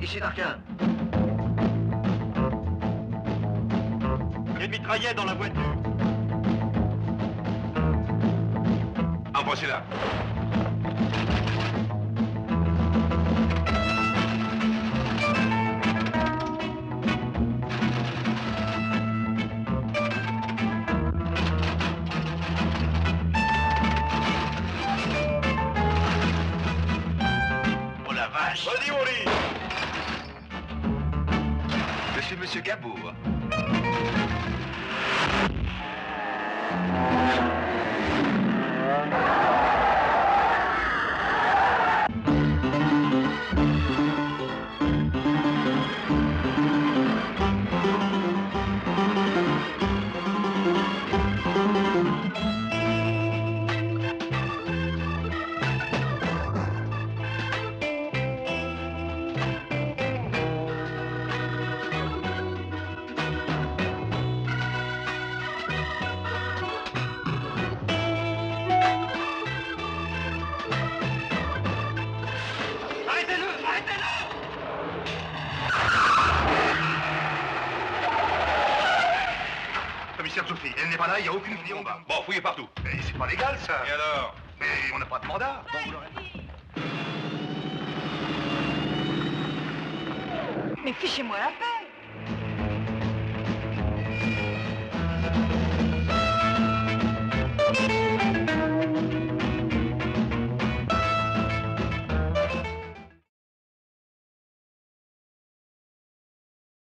Ici Darkin. Il y a une mitraillette dans la voiture. En voici là. Oh la vache Vas-y, Monsieur Gabour. Commissaire elle n'est pas là, il n'y a aucune vision. Bon, fouillez partout. Mais c'est pas légal, ça. Et alors Mais on n'a pas de mandat. Bon, vous l'aurez. Mais fichez-moi la paix